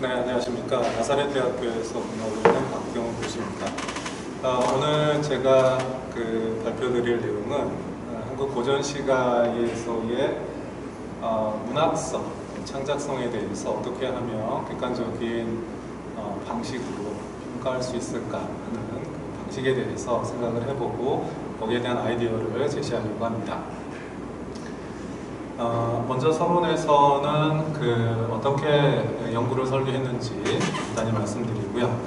네, 안녕하십니까. 나사렛 대학교에서 근무하고 있는 박경훈 교수입니다. 어, 오늘 제가 그 발표드릴 내용은 어, 한국 고전 시가에서의 어, 문학성, 창작성에 대해서 어떻게 하면 객관적인 어, 방식으로 평가할 수 있을까 하는 그 방식에 대해서 생각을 해보고 거기에 대한 아이디어를 제시하려고 합니다. 어, 먼저 서론에서는 그 어떻게 연구를 설계했는지 간단히 말씀드리고요.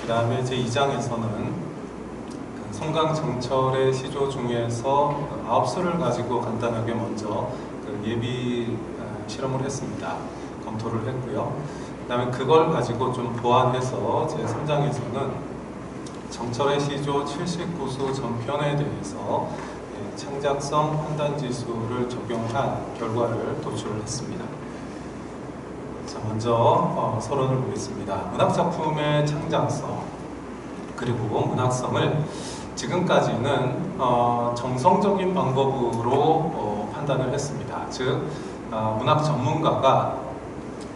그 다음에 제 2장에서는 그 성강 정철의 시조 중에서 아홉 수를 가지고 간단하게 먼저 그 예비 어, 실험을 했습니다. 검토를 했고요. 그 다음에 그걸 가지고 좀 보완해서 제 3장에서는 정철의 시조 79수 전편에 대해서 예, 창작성 판단 지수를 적용한 결과를 도출을 했습니다. 자, 먼저 어, 서론을 보겠습니다. 문학 작품의 창작성 그리고 문학성을 지금까지는 어, 정성적인 방법으로 어, 판단을 했습니다. 즉 어, 문학 전문가가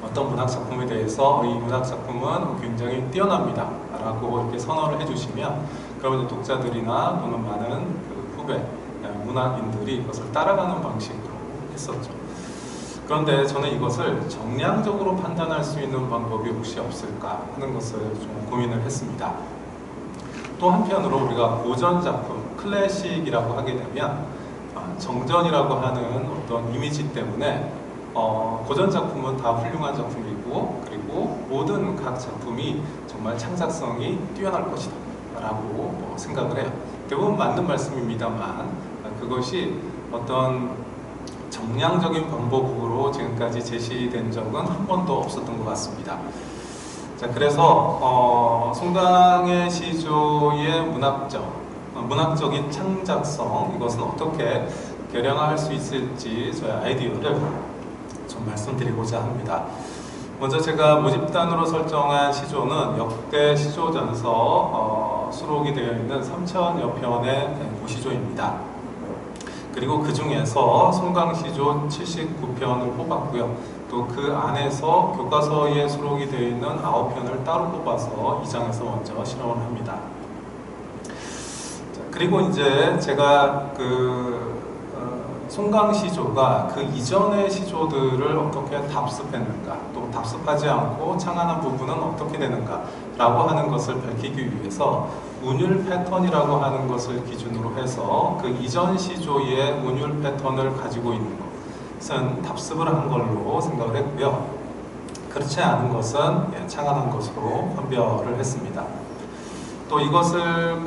어떤 문학 작품에 대해서 이 문학 작품은 굉장히 뛰어납니다. 라고 이렇게 선언을 해주시면 그러면 독자들이나 또는 많은 그 후배 문학인들이 이것을 따라가는 방식으로 했었죠. 그런데 저는 이것을 정량적으로 판단할 수 있는 방법이 혹시 없을까 하는 것을 좀 고민을 했습니다. 또 한편으로 우리가 고전 작품, 클래식이라고 하게 되면 아, 정전이라고 하는 어떤 이미지 때문에 어, 고전 작품은 다 훌륭한 작품이고 그리고 모든 각 작품이 정말 창작성이 뛰어날 것이다 라고 뭐 생각을 해요. 대부분 맞는 말씀입니다만 그것이 어떤 정량적인 방법으로 지금까지 제시된 적은 한 번도 없었던 것 같습니다. 자, 그래서 어, 송강의 시조의 문학적, 어, 문학적인 창작성 이것은 어떻게 개량할 수 있을지 저의 아이디어를 좀 말씀드리고자 합니다. 먼저 제가 모집단으로 설정한 시조는 역대 시조전서 어, 수록이 되어 있는 3천여 편의 고시조입니다. 그리고 그 중에서 송강시조 79편을 뽑았고요. 또 그 안에서 교과서에 수록이 되어 있는 9편을 따로 뽑아서 2장에서 먼저 실험을 합니다. 자, 그리고 이제 제가 그 어, 송강시조가 그 이전의 시조들을 어떻게 답습했는가 또 답습하지 않고 창안한 부분은 어떻게 되는가 라고 하는 것을 밝히기 위해서 운율 패턴이라고 하는 것을 기준으로 해서 그 이전 시조의 운율 패턴을 가지고 있는 것은 답습을 한 걸로 생각을 했고요. 그렇지 않은 것은 예, 창안한 것으로 판별을 했습니다. 또 이것을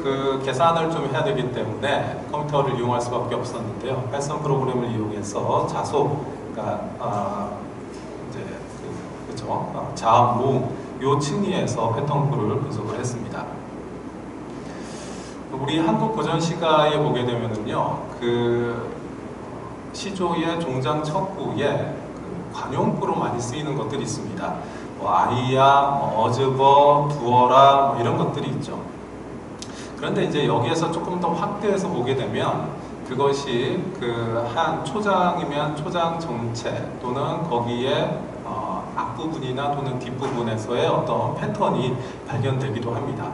그 계산을 좀 해야 되기 때문에 컴퓨터를 이용할 수밖에 없었는데요. 패선 프로그램을 이용해서 자소, 그러니까 아, 이제 그, 그죠? 어, 자음, 모음 요 층위에서 패턴풀을 분석을 했습니다. 우리 한국 고전 시가에 보게 되면은요, 그 시조의 종장 척구에 그 관용구로 많이 쓰이는 것들이 있습니다. 뭐 아이야, 뭐 어즈버, 두어라 뭐 이런 것들이 있죠. 그런데 이제 여기에서 조금 더 확대해서 보게 되면 그것이 그 한 초장이면 초장 정체 또는 거기에 어 앞부분이나 또는 뒷부분에서의 어떤 패턴이 발견되기도 합니다.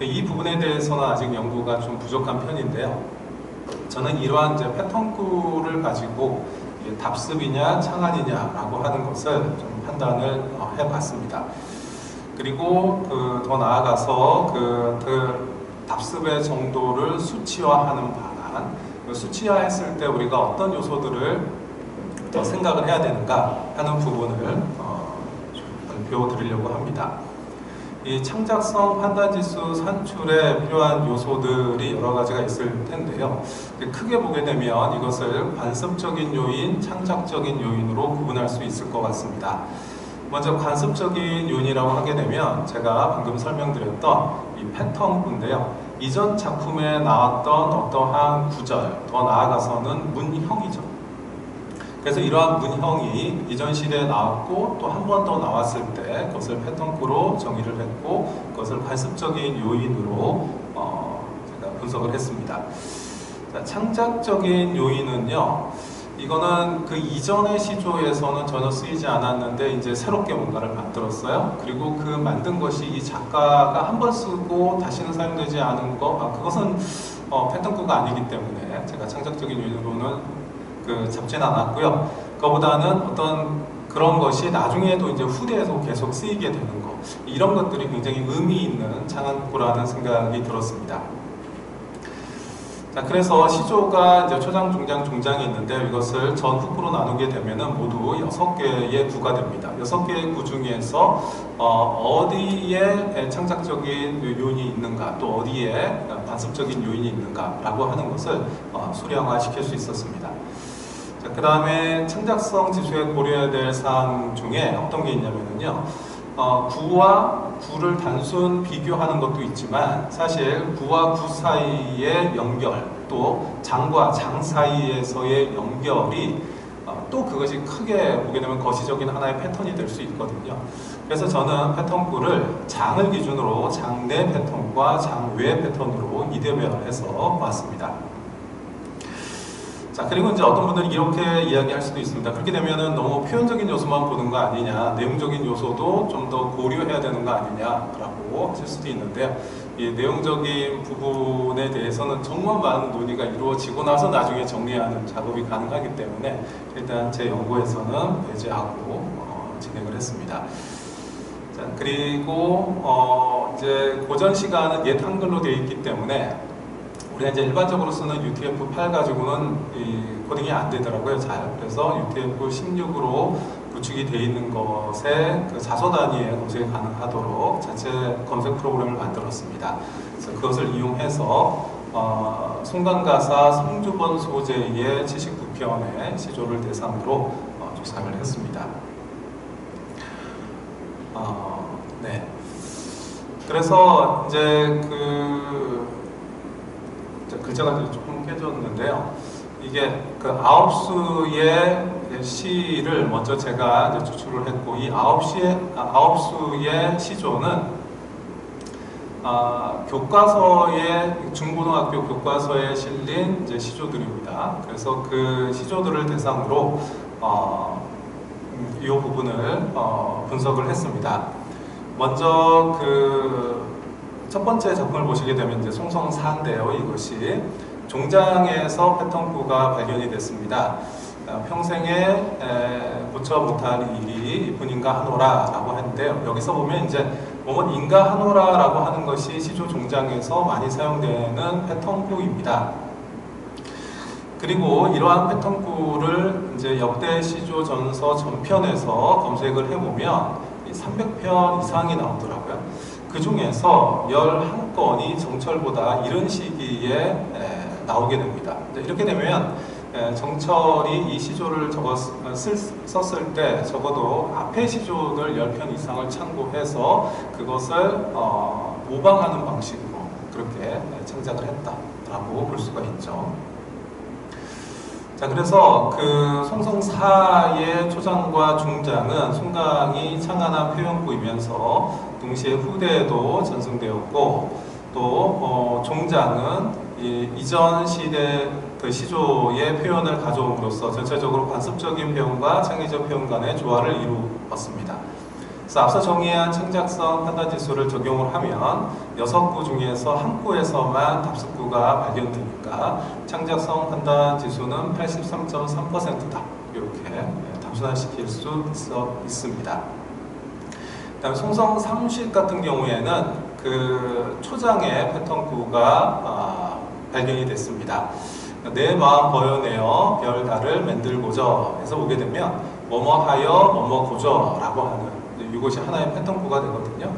이 부분에 대해서는 아직 연구가 좀 부족한 편인데요. 저는 이러한 이제 패턴구를 가지고 답습이냐 창안이냐라고 하는 것을 좀 판단을 어, 해봤습니다. 그리고 그 더 나아가서 그, 그 답습의 정도를 수치화하는 방안, 그 수치화했을 때 우리가 어떤 요소들을 더 생각을 해야 되는가 하는 부분을 어, 배워드리려고 합니다. 이 창작성 판단지수 산출에 필요한 요소들이 여러 가지가 있을 텐데요. 크게 보게 되면 이것을 관습적인 요인, 창작적인 요인으로 구분할 수 있을 것 같습니다. 먼저 관습적인 요인이라고 하게 되면 제가 방금 설명드렸던 이 패턴인데요. 이전 작품에 나왔던 어떠한 구절, 더 나아가서는 문형이죠. 그래서 이러한 문형이 이전 시대에 나왔고 또 한 번 더 나왔을 때 그것을 패턴구로 정의를 했고 그것을 관습적인 요인으로 어 제가 분석을 했습니다. 자, 창작적인 요인은요. 이거는 그 이전의 시조에서는 전혀 쓰이지 않았는데 이제 새롭게 뭔가를 만들었어요. 그리고 그 만든 것이 이 작가가 한 번 쓰고 다시는 사용되지 않은 거, 아, 그것은 어, 패턴구가 아니기 때문에 제가 창작적인 요인으로는 그 잡지는 않았고요. 그거보다는 어떤 그런 것이 나중에도 이제 후대에서 계속 쓰이게 되는 것 이런 것들이 굉장히 의미 있는 창안구라는 생각이 들었습니다. 자, 그래서 시조가 이제 초장, 중장, 종장이 있는데 이것을 전 훅으로 나누게 되면은 모두 여섯 개의 구가 됩니다. 여섯 개의 구 중에서 어, 디에 창작적인 요인이 있는가, 또 어디에 관습적인 요인이 있는가라고 하는 것을 어, 수량화 시킬 수 있었습니다. 그 다음에 창작성 지수에 고려해야 될 사항 중에 어떤 게 있냐면요. 어, 구와 구를 단순 비교하는 것도 있지만 사실 구와 구 사이의 연결 또 장과 장 사이에서의 연결이 어, 또 그것이 크게 보게 되면 거시적인 하나의 패턴이 될 수 있거든요. 그래서 저는 패턴구를 장을 기준으로 장 내 패턴과 장 외 패턴으로 이대별해서 봤습니다. 자 그리고 이제 어떤 분들은 이렇게 이야기할 수도 있습니다. 그렇게 되면은 너무 표현적인 요소만 보는 거 아니냐, 내용적인 요소도 좀 더 고려해야 되는 거 아니냐라고 하실 수도 있는데요. 이 내용적인 부분에 대해서는 정말 많은 논의가 이루어지고 나서 나중에 정리하는 작업이 가능하기 때문에 일단 제 연구에서는 배제하고 어, 진행을 했습니다. 자 그리고 어, 이제 고전 시간은 옛 한글로 되어 있기 때문에 우리가 이제 일반적으로 쓰는 UTF-8 가지고는 이 코딩이 안 되더라고요, 잘. 그래서 UTF-16으로 구축이 되어 있는 것에 그 자소 단위의 검색이 가능하도록 자체 검색 프로그램을 만들었습니다. 그래서 그것을 이용해서 어, 송강가사 성주번 소재의 79편의 시조를 대상으로 어, 조사를 했습니다. 어, 네. 그래서 이제 그 글자가 조금 깨졌는데요. 이게 그 아홉 수의 시를 먼저 제가 추출을 했고 이 아홉 시의 아홉 수의 시조는 아, 교과서에 중고등학교 교과서에 실린 이제 시조들입니다. 그래서 그 시조들을 대상으로 어, 이 부분을 어, 분석을 했습니다. 먼저 그 첫 번째 작품을 보시게 되면 이제 송성사인데요. 이것이 종장에서 패턴구가 발견이 됐습니다. 어, 평생에 고쳐 못할 일이 이뿐인가 하노라라고 하는데요. 여기서 보면 이제 뭐뭐 인가 하노라라고 하는 것이 시조 종장에서 많이 사용되는 패턴구입니다. 그리고 이러한 패턴구를 이제 역대 시조 전서 전편에서 검색을 해보면 300편 이상이 나오더라고요. 그 중에서 11건이 정철보다 이른 시기에 나오게 됩니다. 이렇게 되면 정철이 이 시조를 쓸, 썼을 때 적어도 앞에 시조들 10편 이상을 참고해서 그것을 어, 모방하는 방식으로 그렇게 창작을 했다라고 볼 수가 있죠. 자, 그래서 그 송성사의 초장과 중장은 송강이 창안한 표현구이면서 동시에 후대에도 전승되었고 또 어, 종장은 이, 이전 시대 그 시조의 표현을 가져옴으로써 전체적으로 관습적인 표현과 창의적 표현 간의 조화를 이루었습니다. 그래서 앞서 정의한 창작성 판단지수를 적용을 하면 여섯 구 중에서 한 구에서만 답습구가 발견되니까 창작성 판단지수는 83.3%다. 이렇게 단순화시킬 수 있어 있습니다. 그다음 송성 사무실 같은 경우에는 그 초장의 패턴구가 아, 발견이 됐습니다. 내 마음 버여내어 별 달을 만들고저 해서 보게 되면 뭐뭐하여 뭐뭐고저라고 하는 이것이 하나의 패턴구가 되거든요.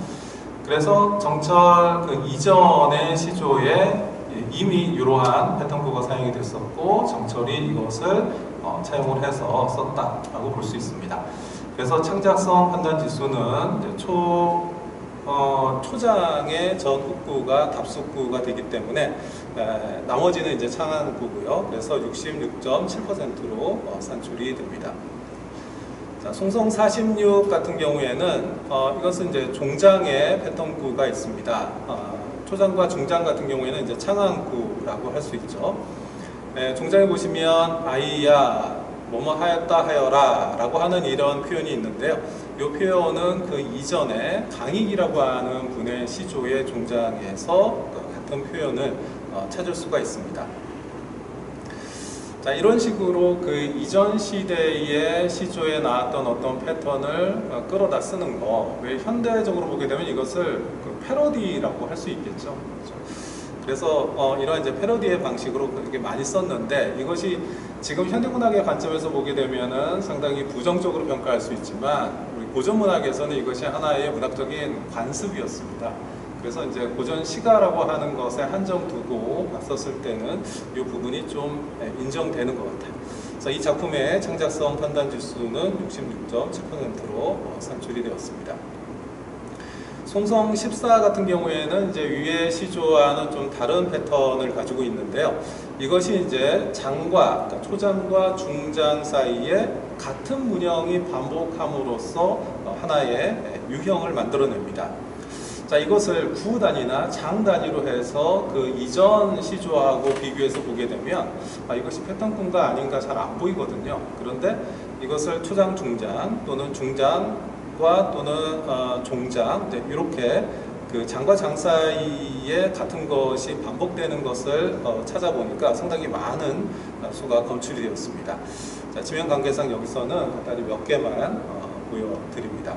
그래서 정철 그 이전의 시조에 이미 이러한 패턴구가 사용이 됐었고 정철이 이것을 어, 차용을 해서 썼다라고 볼 수 있습니다. 그래서 창작성 판단 지수는 초 어, 초장의 전후구가 답수구가 되기 때문에 에, 나머지는 이제 창안구고요. 그래서 66.7%로 어, 산출이 됩니다. 자, 송성 46 같은 경우에는 어, 이것은 이제 종장의 패턴구가 있습니다. 어, 초장과 중장 같은 경우에는 이제 창안구라고 할 수 있죠. 네, 종장에 보시면 아이야, 뭐뭐 하였다 하여라 라고 하는 이런 표현이 있는데요. 이 표현은 그 이전에 강익이라고 하는 분의 시조의 종장에서 그 같은 표현을 어, 찾을 수가 있습니다. 자, 이런 식으로 그 이전 시대의 시조에 나왔던 어떤 패턴을 어, 끌어다 쓰는 거, 왜 현대적으로 보게 되면 이것을 그 패러디라고 할 수 있겠죠. 그렇죠? 그래서 어, 이런 이제 패러디의 방식으로 그렇게 많이 썼는데 이것이 지금 현대문학의 관점에서 보게 되면은 상당히 부정적으로 평가할 수 있지만 우리 고전 문학에서는 이것이 하나의 문학적인 관습이었습니다. 그래서 이제 고전 시가라고 하는 것에 한정 두고 봤었을 때는 이 부분이 좀 예, 인정되는 것 같아요. 그래서 이 작품의 창작성 판단 지수는 66.7%로 산출이 되었습니다. 송성 14 같은 경우에는 이제 위의 시조와는 좀 다른 패턴을 가지고 있는데요. 이것이 이제 장과 그러니까 초장과 중장 사이에 같은 문형이 반복함으로써 하나의 유형을 만들어냅니다. 자 이것을 구 단위나 장 단위로 해서 그 이전 시조하고 비교해서 보게 되면 아, 이것이 패턴군가 아닌가 잘 안 보이거든요. 그런데 이것을 초장 중장 또는 중장 과 또는 어, 종장 이렇게 그 장과 장 사이에 같은 것이 반복되는 것을 어, 찾아보니까 상당히 많은 수가 검출이 되었습니다. 자, 지면 관계상 여기서는 간단히 몇 개만 어, 보여드립니다.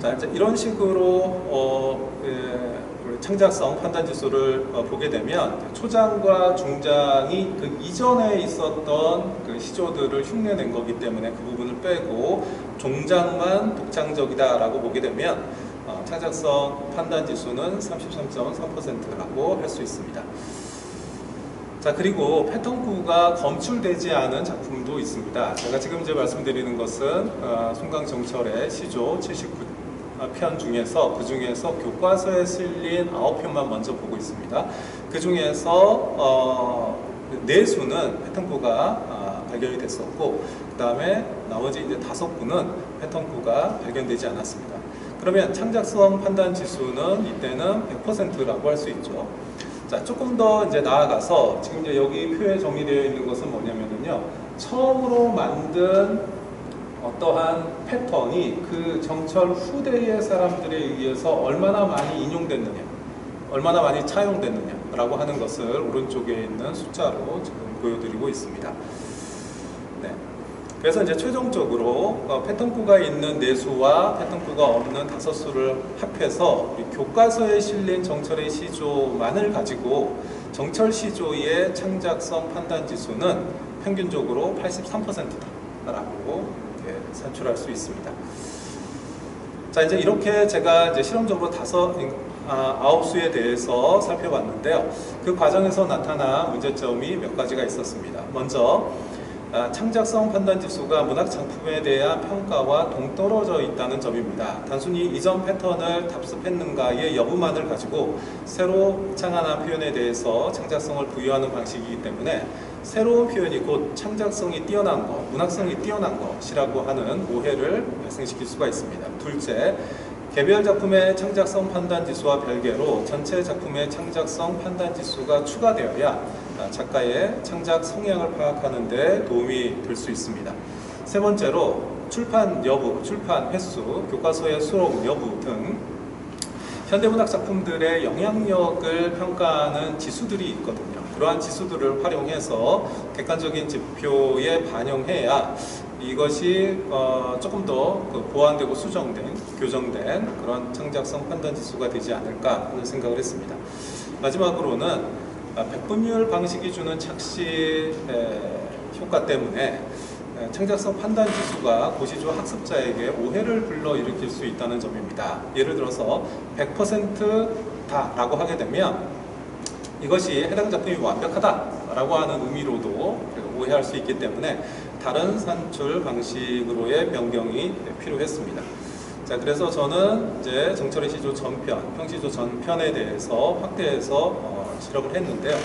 자, 이제 이런 식으로 어, 그 창작성 판단 지수를 어, 보게 되면 초장과 중장이 그 이전에 있었던 그 시조들을 흉내낸 거기 때문에 그 부분을 빼고 종장만 독창적이다라고 보게 되면 어, 창작성 판단 지수는 33.3%라고 할 수 있습니다. 자 그리고 패턴구가 검출되지 않은 작품도 있습니다. 제가 지금 이제 말씀드리는 것은 어, 송강정철의 시조 79편 중에서 그 중에서 교과서에 실린 아홉 편만 먼저 보고 있습니다. 그 중에서 어, 네 수는 패턴구가 어, 발견이 됐었고 그 다음에 나머지 이제 다섯 구는 패턴구가 발견되지 않았습니다. 그러면 창작성 판단 지수는 이때는 100%라고 할 수 있죠. 자, 조금 더 이제 나아가서 지금 이제 여기 표에 정리되어 있는 것은 뭐냐면요. 처음으로 만든 어떠한 패턴이 그 정철 후대의 사람들에 의해서 얼마나 많이 인용됐느냐, 얼마나 많이 차용됐느냐라고 하는 것을 오른쪽에 있는 숫자로 지금 보여드리고 있습니다. 네. 그래서 이제 최종적으로 어, 패턴구가 있는 네수와 패턴구가 없는 다섯 수를 합해서 교과서에 실린 정철의 시조만을 가지고 정철 시조의 창작성 판단 지수는 평균적으로 83%다라고 산출할 수 있습니다. 자 이제 이렇게 제가 이제 실험적으로 다섯 아, 아홉 수에 대해서 살펴봤는데요. 그 과정에서 나타난 문제점이 몇 가지가 있었습니다. 먼저 아, 창작성 판단 지수가 문학 작품에 대한 평가와 동떨어져 있다는 점입니다. 단순히 이전 패턴을 답습했는가의 여부만을 가지고 새로 창안한 표현에 대해서 창작성을 부여하는 방식이기 때문에 새로운 표현이 곧 창작성이 뛰어난 것, 문학성이 뛰어난 것이라고 하는 오해를 발생시킬 수가 있습니다. 둘째, 개별 작품의 창작성 판단 지수와 별개로 전체 작품의 창작성 판단 지수가 추가되어야 작가의 창작 성향을 파악하는 데 도움이 될 수 있습니다. 세 번째로 출판 여부, 출판 횟수, 교과서의 수록 여부 등 현대문학 작품들의 영향력을 평가하는 지수들이 있거든요. 그러한 지수들을 활용해서 객관적인 지표에 반영해야 이것이 어 조금 더그 보완되고 수정된, 교정된 그런 창작성 판단 지수가 되지 않을까 하는 생각을 했습니다. 마지막으로는 백분율 방식이 주는 착시 효과 때문에 창작성 판단 지수가 고시조 학습자에게 오해를 불러일으킬 수 있다는 점입니다. 예를 들어서 100%다 라고 하게 되면 이것이 해당 작품이 완벽하다 라고 하는 의미로도 오해할 수 있기 때문에 다른 산출 방식으로의 변경이 필요했습니다. 자, 그래서 저는 이제 정철의 시조 전편, 평시조 전편에 대해서 확대해서 어, 지적을 했는데요.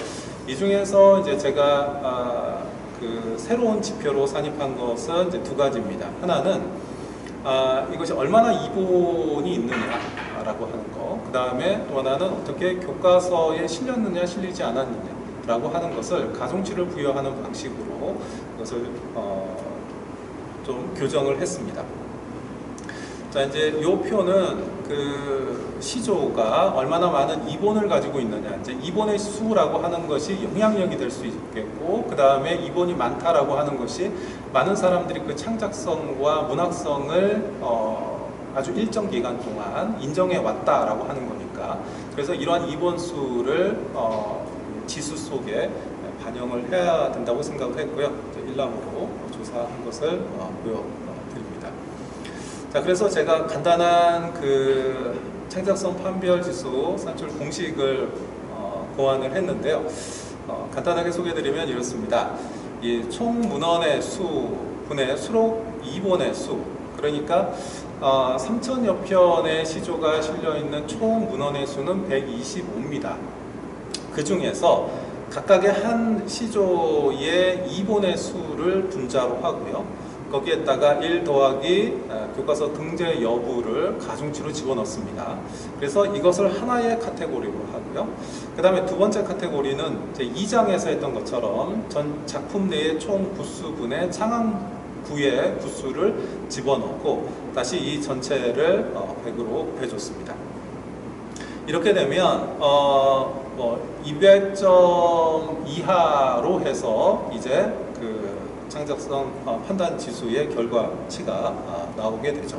이 중에서 이제 제가 아, 그 새로운 지표로 산입한 것은 이제 두 가지입니다. 하나는 아, 이것이 얼마나 이본이 있느냐라고 하는 것. 그 다음에 또 하나는 어떻게 교과서에 실렸느냐 실리지 않았느냐 라고 하는 것을 가중치를 부여하는 방식으로 그것을 어, 좀 교정을 했습니다. 자 이제 이 표는 그 시조가 얼마나 많은 이본을 가지고 있느냐 이제 이본의 수라고 하는 것이 영향력이 될 수 있겠고 그 다음에 이본이 많다라고 하는 것이 많은 사람들이 그 창작성과 문학성을 어, 아주 일정 기간 동안 인정해 왔다라고 하는 거니까 그래서 이러한 이본 수를 어, 지수 속에 반영을 해야 된다고 생각을 했고요 일람으로 조사한 것을 어, 보여드립니다. 자, 그래서 제가 간단한 그 창작성 판별 지수 산출 공식을 어, 고안을 했는데요. 어, 간단하게 소개드리면 이렇습니다. 이 총 문헌의 수 분의 수록 2본의 수 그러니까 어, 3천여 편의 시조가 실려 있는 총 문헌의 수는 125입니다. 그 중에서 각각의 한 시조의 2본의 수를 분자로 하고요. 거기에다가 1 더하기 교과서 등재 여부를 가중치로 집어넣습니다. 그래서 이것을 하나의 카테고리로 하고요. 그 다음에 두 번째 카테고리는 제 2장에서 했던 것처럼 전 작품 내의 총 구수분의 창항 부의 구수를 집어넣고 다시 이 전체를 100으로 해줬습니다. 이렇게 되면 어, 뭐 200점 이하로 해서 이제 그 창작성 어, 판단 지수의 결과치가 아, 나오게 되죠.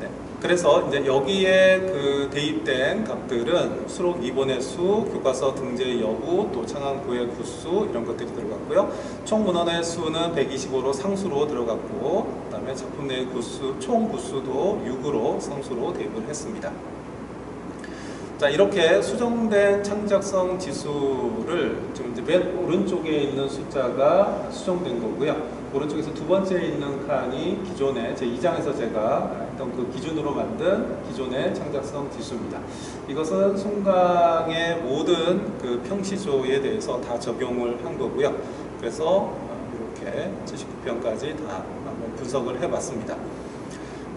네. 그래서 이제 여기에 그 대입된 값들은 수록 2번의 수, 교과서 등재 여부, 또 창항부의 구수 이런 것들이 들어갔고요. 총 문헌의 수는 125로 상수로 들어갔고, 그 다음에 작품 내의 구수, 총 구수도 6으로 상수로 대입을 했습니다. 자 이렇게 수정된 창작성 지수를 지금 이제 맨 오른쪽에 있는 숫자가 수정된 거고요. 오른쪽에서 두 번째에 있는 칸이 기존의 제 2장에서 제가 했던 그 기준으로 만든 기존의 창작성 지수입니다. 이것은 송강의 모든 그 평시조에 대해서 다 적용을 한 거고요. 그래서 이렇게 79편까지 다 한번 분석을 해봤습니다.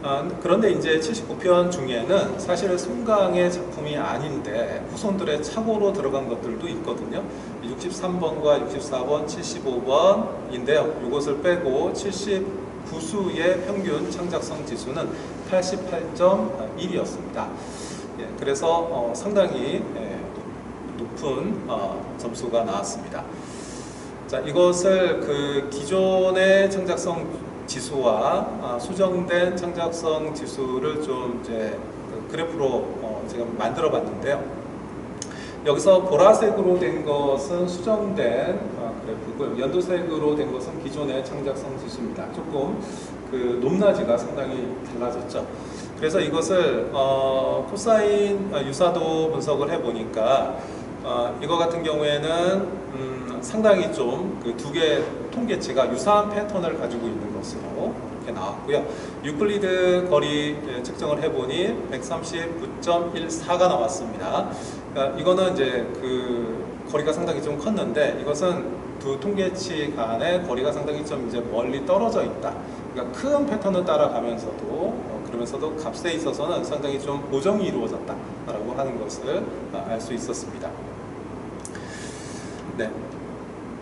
아, 그런데 이제 79편 중에는 사실은 송강의 작품이 아닌데 후손들의 착오로 들어간 것들도 있거든요. 63번과 64번, 75번인데요. 이것을 빼고 79수의 평균 창작성 지수는 88.1이었습니다. 예, 그래서 어, 상당히 예, 높은 어, 점수가 나왔습니다. 자, 이것을 그 기존의 창작성 지수와 아, 수정된 창작성 지수를 좀 이제 그 그래프로 어, 제가 만들어 봤는데요. 여기서 보라색으로 된 것은 수정된 아, 그래프고요. 연두색으로 된 것은 기존의 창작성 지수입니다. 조금 그 높낮이가 상당히 달라졌죠. 그래서 이것을 어, 코사인 유사도 분석을 해보니까 어, 이거 같은 경우에는 음, 상당히 좀 그 두 개 통계치가 유사한 패턴을 가지고 있는 것으로 이렇게 나왔고요. 유클리드 거리 예, 측정을 해보니 139.14가 나왔습니다. 그러니까 이거는 이제 그 거리가 상당히 좀 컸는데 이것은 두 통계치 간의 거리가 상당히 좀 이제 멀리 떨어져 있다. 그러니까 큰 패턴을 따라가면서도 어, 그러면서도 값에 있어서는 상당히 좀 보정이 이루어졌다라고 하는 것을 아, 알수 있었습니다. 네.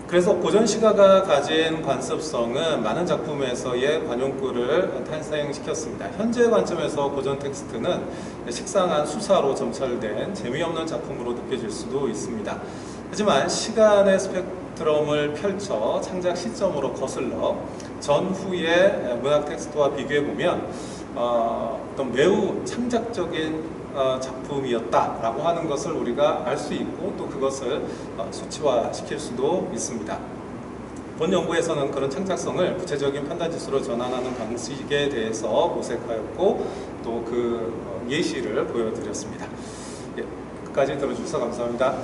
그래서 고전 시가가 가진 관습성은 많은 작품에서의 관용구를 탄생시켰습니다. 현재 관점에서 고전 텍스트는 식상한 수사로 점철된 재미없는 작품으로 느껴질 수도 있습니다. 하지만 시간의 스펙트럼을 펼쳐 창작 시점으로 거슬러 전후의 문학 텍스트와 비교해 보면 어, 떤 매우 창작적인 어, 작품이었다라고 하는 것을 우리가 알 수 있고 또 그것을 어, 수치화시킬 수도 있습니다. 본 연구에서는 그런 창작성을 구체적인 판단 지수로 전환하는 방식에 대해서 모색하였고 또그 어, 예시를 보여드렸습니다. 예, 끝까지 들어주셔서 감사합니다.